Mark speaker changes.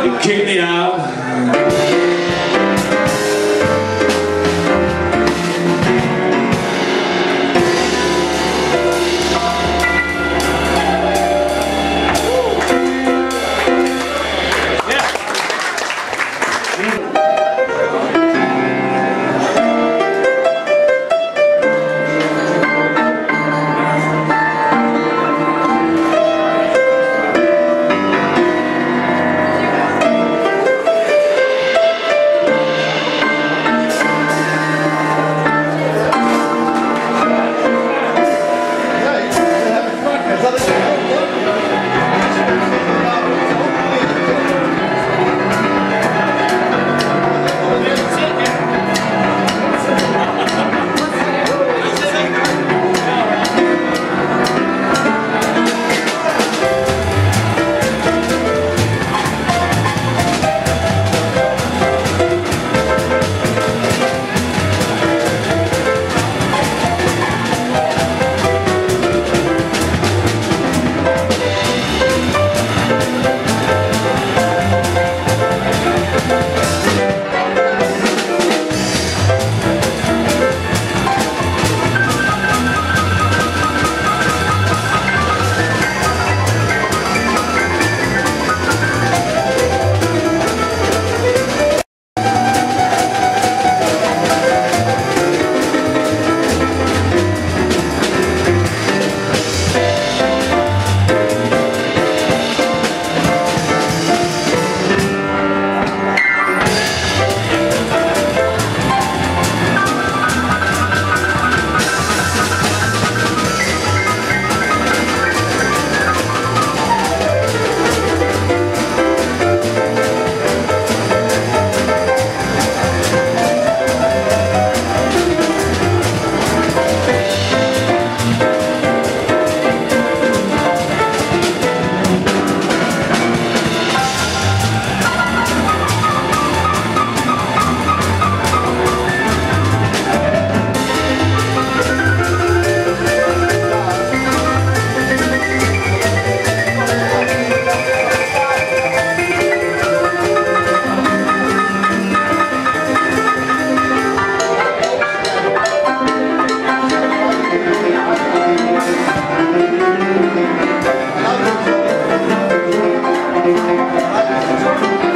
Speaker 1: They kicked me out. Müzik